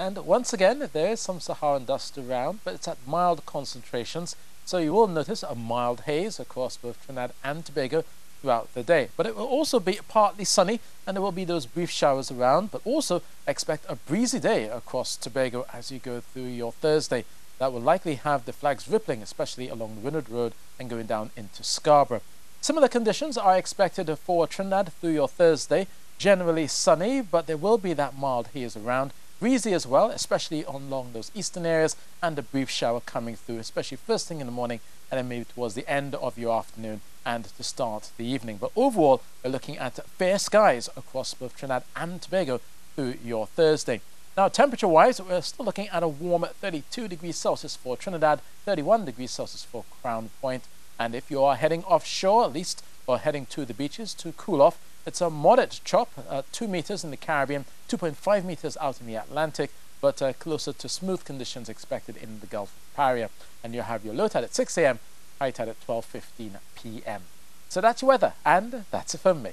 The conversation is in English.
And once again, there is some Saharan dust around, but it's at mild concentrations. So you will notice a mild haze across both Trinidad and Tobago throughout the day. But it will also be partly sunny and there will be those brief showers around, but also expect a breezy day across Tobago as you go through your Thursday. That will likely have the flags rippling, especially along the Windward Road and going down into Scarborough. Similar conditions are expected for Trinidad through your Thursday. Generally sunny, but there will be that mild haze around. Breezy as well, especially along those eastern areas, and a brief shower coming through, especially first thing in the morning and then maybe towards the end of your afternoon and to start the evening. But overall, we're looking at fair skies across both Trinidad and Tobago through your Thursday. Now, temperature wise, we're still looking at a warm 32 degrees Celsius for Trinidad, 31 degrees Celsius for Crown Point. And if you are heading offshore, at least, or heading to the beaches to cool off, it's a moderate chop, uh, 2 meters in the Caribbean, 2.5 meters out in the Atlantic, but uh, closer to smooth conditions expected in the Gulf of Paria. And you have your low tide at 6 a.m., high tide at 12.15 p.m. So that's your weather, and that's it from me.